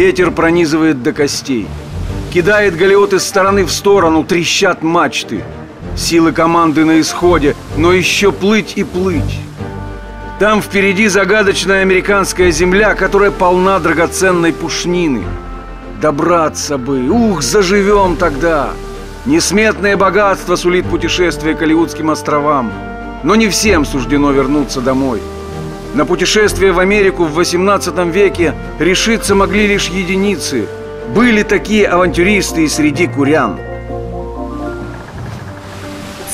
Ветер пронизывает до костей. Кидает галеот из стороны в сторону, трещат мачты. Силы команды на исходе, но еще плыть и плыть. Там впереди загадочная американская земля, которая полна драгоценной пушнины. Добраться бы, ух, заживем тогда! Несметное богатство сулит путешествие к Алиутским островам. Но не всем суждено вернуться домой. На путешествие в Америку в 18 веке решиться могли лишь единицы. Были такие авантюристы и среди курян.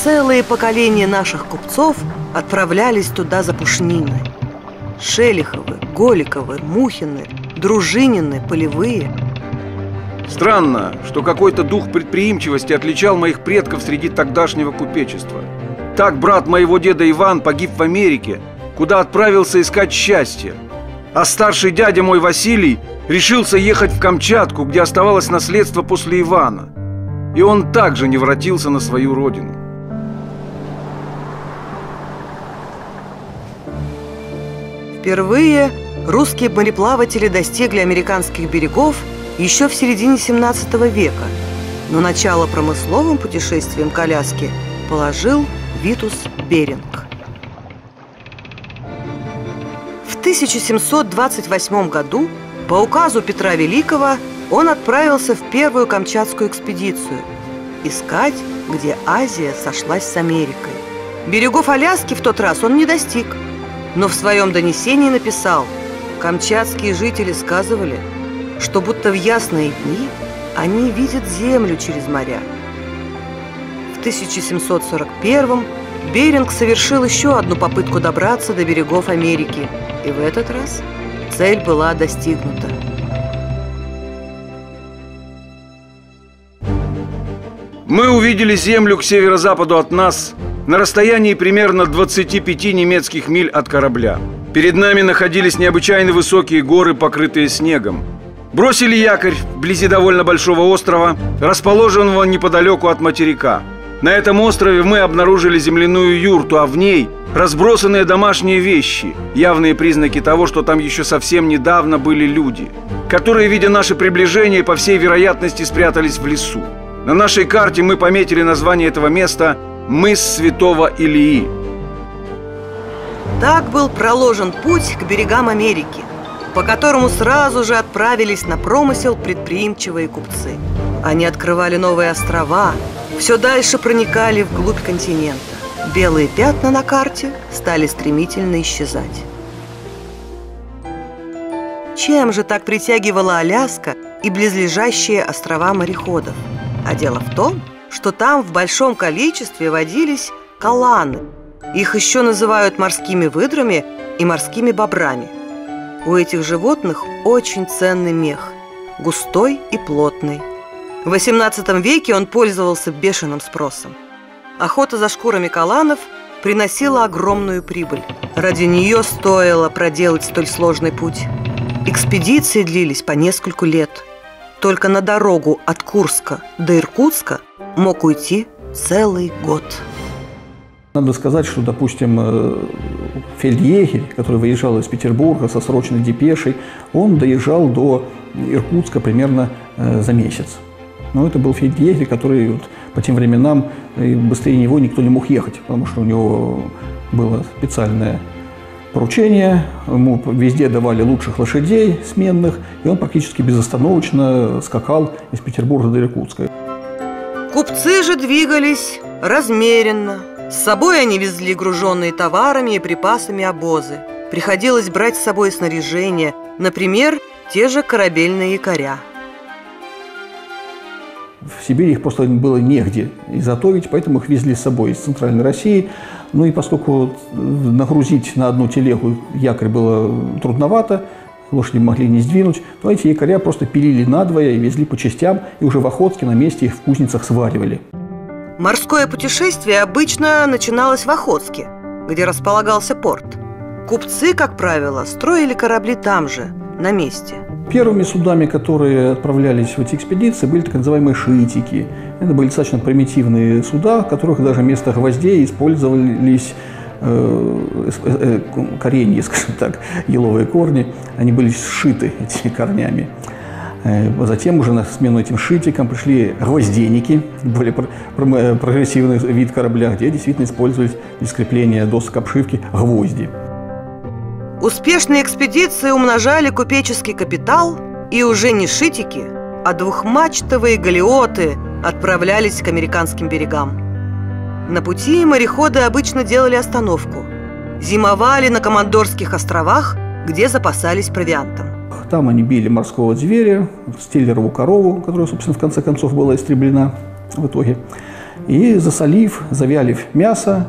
Целые поколения наших купцов отправлялись туда за пушниной. Шелиховы, Голиковы, Мухины, Дружинины, Полевые. Странно, что какой-то дух предприимчивости отличал моих предков среди тогдашнего купечества. Так брат моего деда Иван погиб в Америке – куда отправился искать счастье. А старший дядя мой Василий решился ехать в Камчатку, где оставалось наследство после Ивана. И он также не воротился на свою родину. Впервые русские мореплаватели достигли американских берегов еще в середине 17 века, но начало промысловым путешествием коляски положил Витус Беринг. 1728 году по указу Петра Великого он отправился в первую Камчатскую экспедицию искать, где Азия сошлась с Америкой. Берегов Аляски в тот раз он не достиг, но в своем донесении написал «Камчатские жители сказывали, что будто в ясные дни они видят землю через моря». В 1741 Беринг совершил еще одну попытку добраться до берегов Америки – и в этот раз цель была достигнута. Мы увидели землю к северо-западу от нас на расстоянии примерно 25 немецких миль от корабля. Перед нами находились необычайно высокие горы, покрытые снегом. Бросили якорь вблизи довольно большого острова, расположенного неподалеку от материка. На этом острове мы обнаружили земляную юрту, а в ней разбросанные домашние вещи, явные признаки того, что там еще совсем недавно были люди, которые, видя наше приближение, по всей вероятности спрятались в лесу. На нашей карте мы пометили название этого места «Мыс Святого Илии». Так был проложен путь к берегам Америки, по которому сразу же отправились на промысел предприимчивые купцы. Они открывали новые острова, все дальше проникали вглубь континента. Белые пятна на карте стали стремительно исчезать. Чем же так притягивала Аляска и близлежащие острова мореходов? А дело в том, что там в большом количестве водились каланы. Их еще называют морскими выдрами и морскими бобрами. У этих животных очень ценный мех, густой и плотный. В XVIII веке он пользовался бешеным спросом – Охота за шкурами каланов приносила огромную прибыль. Ради нее стоило проделать столь сложный путь. Экспедиции длились по нескольку лет. Только на дорогу от Курска до Иркутска мог уйти целый год. Надо сказать, что, допустим, э, фельдъегерь, который выезжал из Петербурга со срочной депешей, он доезжал до Иркутска примерно э, за месяц. Но это был фельдъегерь, который вот по тем временам и быстрее него никто не мог ехать, потому что у него было специальное поручение, ему везде давали лучших лошадей сменных, и он практически безостановочно скакал из Петербурга до Иркутска. Купцы же двигались размеренно. С собой они везли груженные товарами и припасами обозы. Приходилось брать с собой снаряжение, например, те же корабельные якоря. В Сибири их просто было негде изготовить, поэтому их везли с собой из Центральной России. Ну и поскольку нагрузить на одну телегу якорь было трудновато, лошади могли не сдвинуть, то эти якоря просто пилили надвое и везли по частям, и уже в Охотске на месте их в кузницах сваривали. Морское путешествие обычно начиналось в Охотске, где располагался порт. Купцы, как правило, строили корабли там же, на месте. Первыми судами, которые отправлялись в эти экспедиции, были так называемые шитики. Это были достаточно примитивные суда, в которых даже вместо гвоздей использовались э, э, коренья, скажем так, еловые корни. Они были сшиты этими корнями. Э, затем уже на смену этим шитикам пришли гвоздейники, более прогрессивный вид корабля, где действительно использовались для скрепления досок обшивки гвозди. Успешные экспедиции умножали купеческий капитал, и уже не шитики, а двухмачтовые галеоты отправлялись к американским берегам. На пути мореходы обычно делали остановку. Зимовали на Командорских островах, где запасались провиантом. Там они били морского зверя, стиллерову корову, которая, собственно, в конце концов была истреблена в итоге. И засолив, завялив мясо,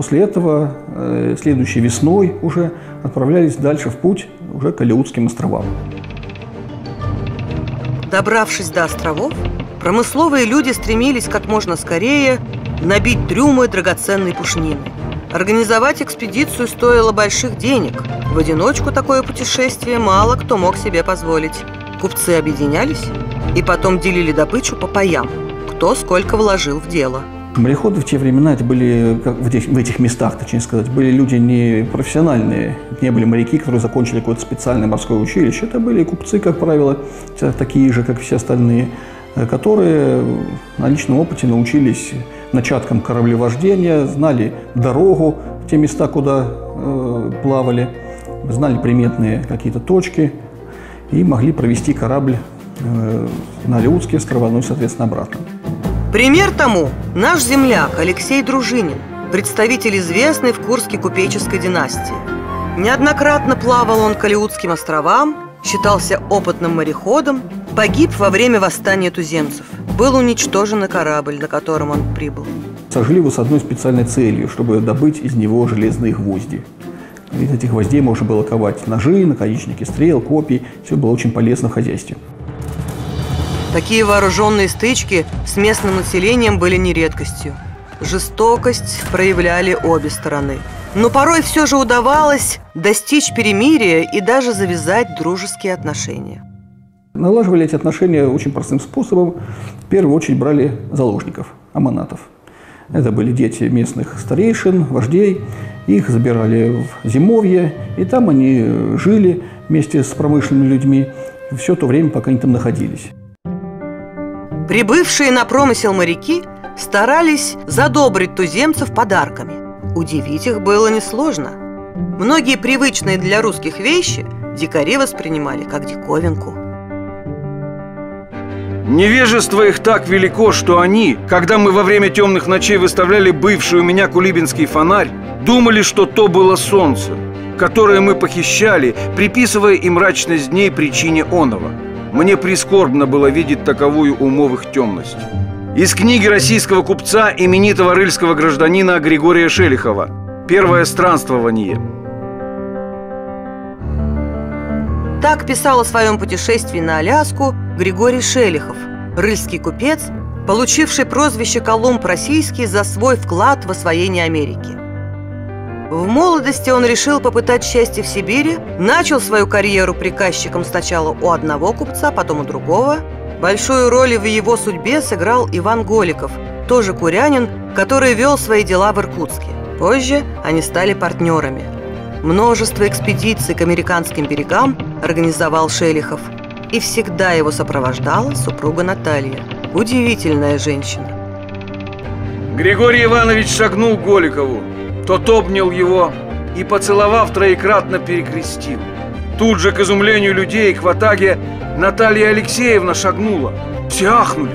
после этого э, следующей весной уже отправлялись дальше в путь уже к Алеутским островам. Добравшись до островов, промысловые люди стремились как можно скорее набить трюмы драгоценной пушнины. Организовать экспедицию стоило больших денег. В одиночку такое путешествие мало кто мог себе позволить. Купцы объединялись и потом делили добычу по паям, кто сколько вложил в дело – Мореходы в те времена, это были, как в, этих, в этих местах, точнее сказать, были люди не профессиональные, не были моряки, которые закончили какое-то специальное морское училище. Это были купцы, как правило, такие же, как все остальные, э, которые на личном опыте научились начаткам кораблевождения, знали дорогу в те места, куда э, плавали, знали приметные какие-то точки и могли провести корабль э, на острова, ну и, соответственно, обратно. Пример тому наш земляк Алексей Дружинин, представитель известной в Курске купеческой династии. Неоднократно плавал он к Алиутским островам, считался опытным мореходом, погиб во время восстания туземцев. Был уничтожен и корабль, на котором он прибыл. Сожгли его с одной специальной целью, чтобы добыть из него железные гвозди. Из этих гвоздей можно было ковать ножи, наконечники стрел, копий. Все было очень полезно в хозяйстве. Такие вооруженные стычки с местным населением были не редкостью. Жестокость проявляли обе стороны. Но порой все же удавалось достичь перемирия и даже завязать дружеские отношения. Налаживали эти отношения очень простым способом. В первую очередь брали заложников, аманатов. Это были дети местных старейшин, вождей. Их забирали в зимовье, и там они жили вместе с промышленными людьми все то время, пока они там находились. Прибывшие на промысел моряки старались задобрить туземцев подарками. Удивить их было несложно. Многие привычные для русских вещи дикари воспринимали как диковинку. Невежество их так велико, что они, когда мы во время темных ночей выставляли бывший у меня кулибинский фонарь, думали, что то было солнце, которое мы похищали, приписывая и мрачность дней причине оного – мне прискорбно было видеть таковую умовых темность. Из книги российского купца именитого рыльского гражданина Григория Шелихова «Первое странствование». Так писал о своем путешествии на Аляску Григорий Шелихов, рыльский купец, получивший прозвище Колумб Российский за свой вклад в освоение Америки. В молодости он решил попытать счастье в Сибири, начал свою карьеру приказчиком сначала у одного купца, потом у другого. Большую роль в его судьбе сыграл Иван Голиков, тоже курянин, который вел свои дела в Иркутске. Позже они стали партнерами. Множество экспедиций к американским берегам организовал Шелихов. И всегда его сопровождала супруга Наталья. Удивительная женщина. Григорий Иванович шагнул Голикову. Тот обнял его и, поцеловав, троекратно перекрестил. Тут же, к изумлению людей, к ватаге Наталья Алексеевна шагнула. Все ахнули.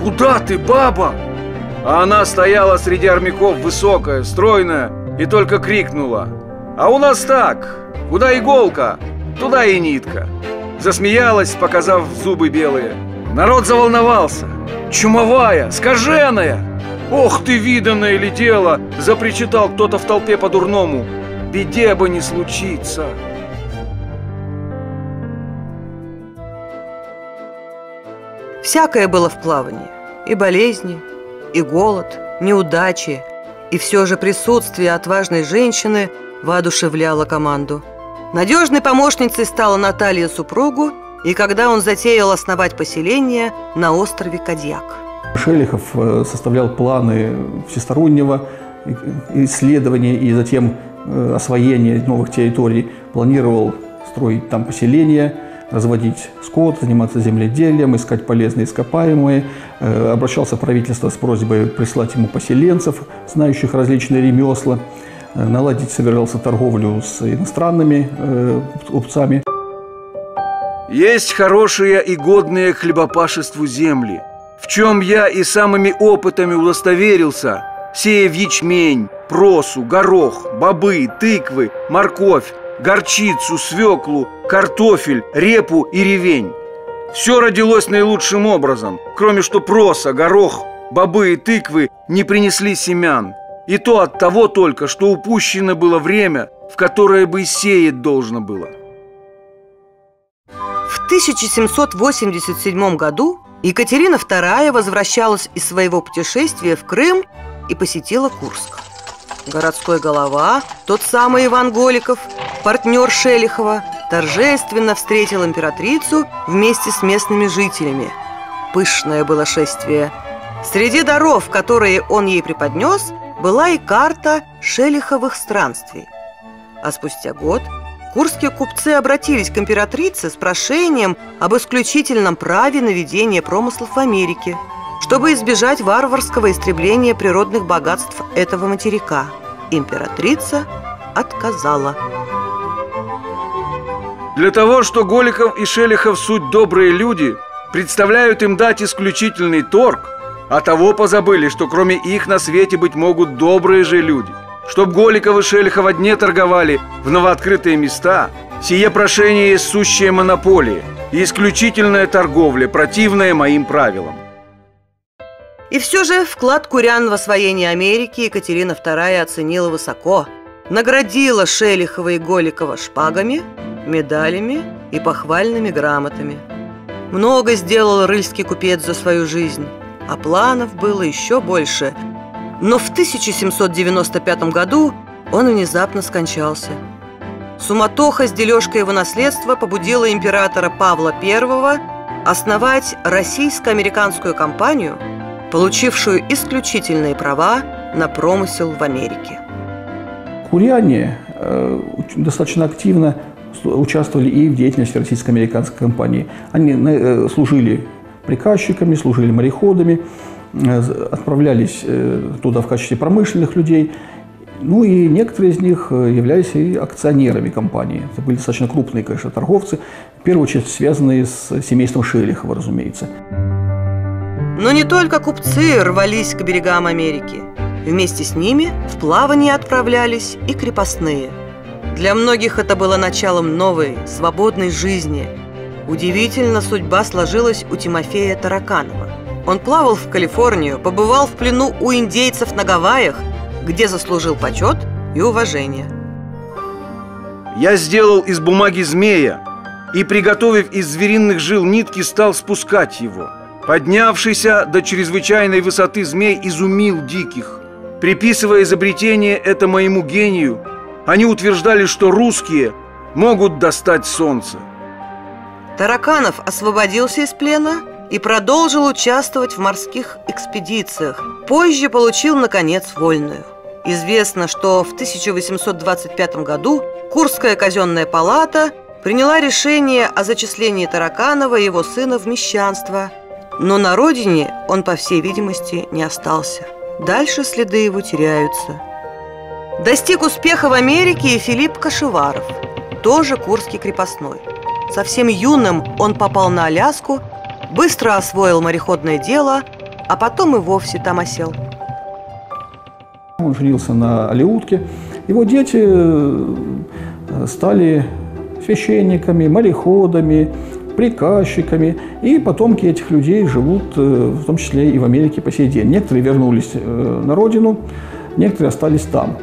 «Куда ты, баба?» А она стояла среди армяков высокая, стройная и только крикнула. «А у нас так! Куда иголка, туда и нитка!» Засмеялась, показав зубы белые. Народ заволновался. «Чумовая, скаженая!» Ох ты, виданное ли дело! Запричитал кто-то в толпе по-дурному. Беде бы не случиться. Всякое было в плавании. И болезни, и голод, неудачи. И все же присутствие отважной женщины воодушевляло команду. Надежной помощницей стала Наталья супругу, и когда он затеял основать поселение на острове Кадьяк. Шелихов э, составлял планы всестороннего исследования и затем э, освоения новых территорий. Планировал строить там поселения, разводить скот, заниматься земледелием, искать полезные ископаемые. Э, обращался в правительство с просьбой прислать ему поселенцев, знающих различные ремесла. Наладить собирался торговлю с иностранными купцами. Есть хорошие и годные хлебопашеству земли – в чем я и самыми опытами удостоверился, сея в ячмень, просу, горох, бобы, тыквы, морковь, горчицу, свеклу, картофель, репу и ревень. Все родилось наилучшим образом, кроме что проса, горох, бобы и тыквы не принесли семян. И то от того только, что упущено было время, в которое бы сеять должно было. В 1787 году Екатерина II возвращалась из своего путешествия в Крым и посетила Курск. Городской голова, тот самый Иван Голиков, партнер Шелихова, торжественно встретил императрицу вместе с местными жителями. Пышное было шествие. Среди даров, которые он ей преподнес, была и карта Шелиховых странствий. А спустя год – Курские купцы обратились к императрице с прошением об исключительном праве на ведение промыслов в Америке, чтобы избежать варварского истребления природных богатств этого материка. Императрица отказала. Для того, что Голиков и Шелихов суть добрые люди, представляют им дать исключительный торг, а того позабыли, что кроме их на свете быть могут добрые же люди – Чтоб Голиков и Шелихов одне торговали в новооткрытые места, сие прошение есть сущая монополия и исключительная торговля, противная моим правилам. И все же вклад курян в освоение Америки Екатерина II оценила высоко. Наградила Шелихова и Голикова шпагами, медалями и похвальными грамотами. Много сделал рыльский купец за свою жизнь, а планов было еще больше – но в 1795 году он внезапно скончался. Суматоха с дележкой его наследства побудила императора Павла I основать российско-американскую компанию, получившую исключительные права на промысел в Америке. Куряне э, достаточно активно участвовали и в деятельности российско-американской компании. Они э, служили приказчиками, служили мореходами, отправлялись э, туда в качестве промышленных людей. Ну и некоторые из них э, являлись и акционерами компании. Это были достаточно крупные, конечно, торговцы, в первую очередь связанные с семейством Шелихова, разумеется. Но не только купцы рвались к берегам Америки. Вместе с ними в плавание отправлялись и крепостные. Для многих это было началом новой, свободной жизни. Удивительно судьба сложилась у Тимофея Тараканова – он плавал в Калифорнию, побывал в плену у индейцев на Гавайях, где заслужил почет и уважение. Я сделал из бумаги змея и, приготовив из звериных жил нитки, стал спускать его. Поднявшийся до чрезвычайной высоты змей изумил диких. Приписывая изобретение это моему гению, они утверждали, что русские могут достать солнце. Тараканов освободился из плена – и продолжил участвовать в морских экспедициях. Позже получил, наконец, вольную. Известно, что в 1825 году Курская казенная палата приняла решение о зачислении Тараканова и его сына в мещанство. Но на родине он, по всей видимости, не остался. Дальше следы его теряются. Достиг успеха в Америке и Филипп Кашеваров, тоже курский крепостной. Совсем юным он попал на Аляску – Быстро освоил мореходное дело, а потом и вовсе там осел. Он женился на Алиутке. Его дети э, стали священниками, мореходами, приказчиками. И потомки этих людей живут в том числе и в Америке по сей день. Некоторые вернулись на родину, некоторые остались там.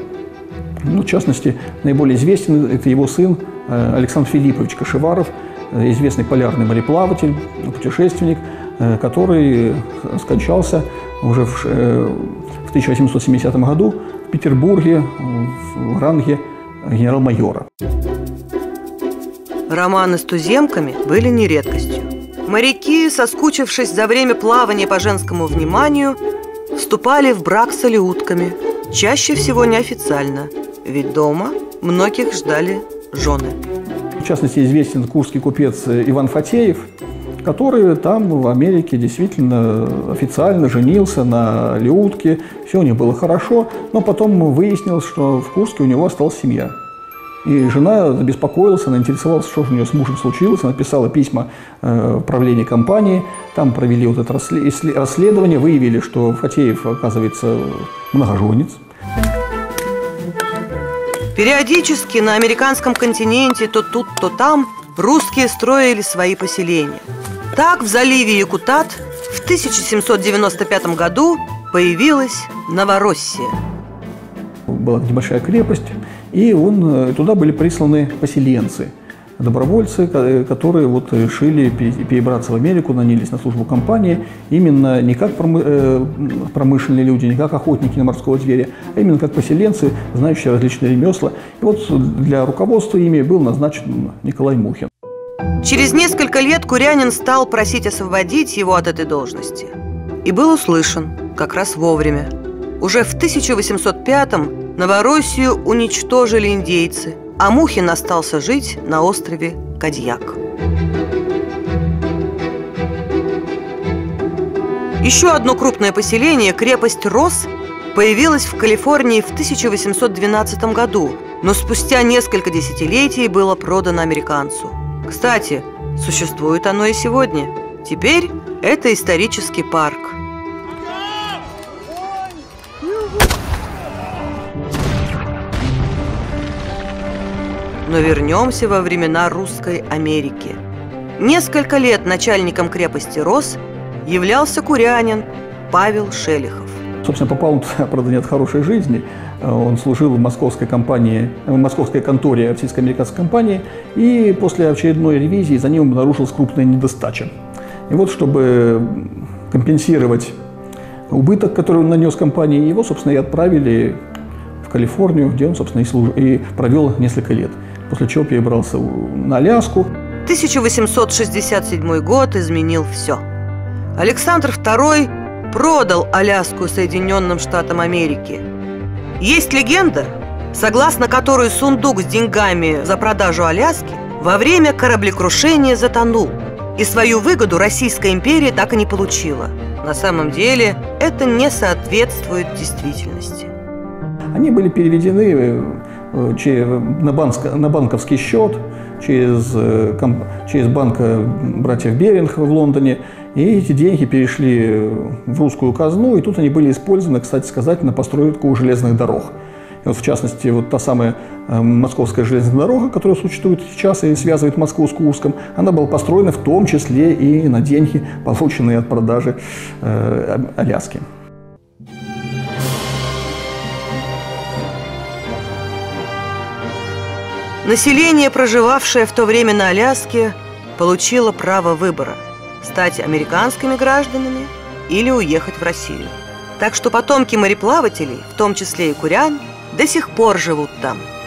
Ну, в частности, наиболее известен это его сын Александр Филиппович Кашеваров, известный полярный мореплаватель, путешественник, который скончался уже в 1870 году в Петербурге в ранге генерал-майора. Романы с туземками были не редкостью. Моряки, соскучившись за время плавания по женскому вниманию, вступали в брак с алиутками, чаще всего неофициально, ведь дома многих ждали жены. В частности, известен курский купец Иван Фатеев – который там в Америке действительно официально женился на Леутке, все у них было хорошо, но потом выяснилось, что в Курске у него осталась семья. И жена забеспокоилась, она интересовалась, что же у нее с мужем случилось. Она писала письма э, в правление компании. Там провели вот это расследование, выявили, что Фатеев, оказывается, многоженец. Периодически на американском континенте то тут, то там русские строили свои поселения. Так в заливе Якутат в 1795 году появилась Новороссия. Была небольшая крепость, и он, э, туда были присланы поселенцы, добровольцы, которые вот решили перебраться в Америку, нанялись на службу компании, именно не как э, промышленные люди, не как охотники на морского зверя, а именно как поселенцы, знающие различные ремесла. И вот для руководства ими был назначен Николай Мухин. Через несколько лет Курянин стал просить освободить его от этой должности. И был услышан, как раз вовремя. Уже в 1805-м Новороссию уничтожили индейцы, а Мухин остался жить на острове Кадьяк. Еще одно крупное поселение, крепость Рос, появилось в Калифорнии в 1812 году, но спустя несколько десятилетий было продано американцу – кстати, существует оно и сегодня. Теперь это исторический парк. Но вернемся во времена русской Америки. Несколько лет начальником крепости Рос являлся курянин Павел Шелихов. Собственно, попал туда, правда, не от хорошей жизни. Он служил в московской компании, в московской конторе российско-американской компании, и после очередной ревизии за ним обнаружилась крупная недостача. И вот, чтобы компенсировать убыток, который он нанес компании, его, собственно, и отправили в Калифорнию, где он, собственно, и, служ... и провел несколько лет. После чего перебрался на Аляску. 1867 год изменил все. Александр II продал Аляску Соединенным Штатам Америки – есть легенда, согласно которой сундук с деньгами за продажу Аляски во время кораблекрушения затонул, и свою выгоду Российская империя так и не получила. На самом деле это не соответствует действительности. Они были переведены на, банск, на банковский счет через, э, через банк братьев Беринг в Лондоне. И эти деньги перешли в русскую казну, и тут они были использованы, кстати сказать, на постройку железных дорог. И вот, в частности, вот та самая э, московская железная дорога, которая существует сейчас и связывает Москву с Курском, она была построена в том числе и на деньги, полученные от продажи э, Аляски. Население, проживавшее в то время на Аляске, получило право выбора – стать американскими гражданами или уехать в Россию. Так что потомки мореплавателей, в том числе и курян, до сих пор живут там –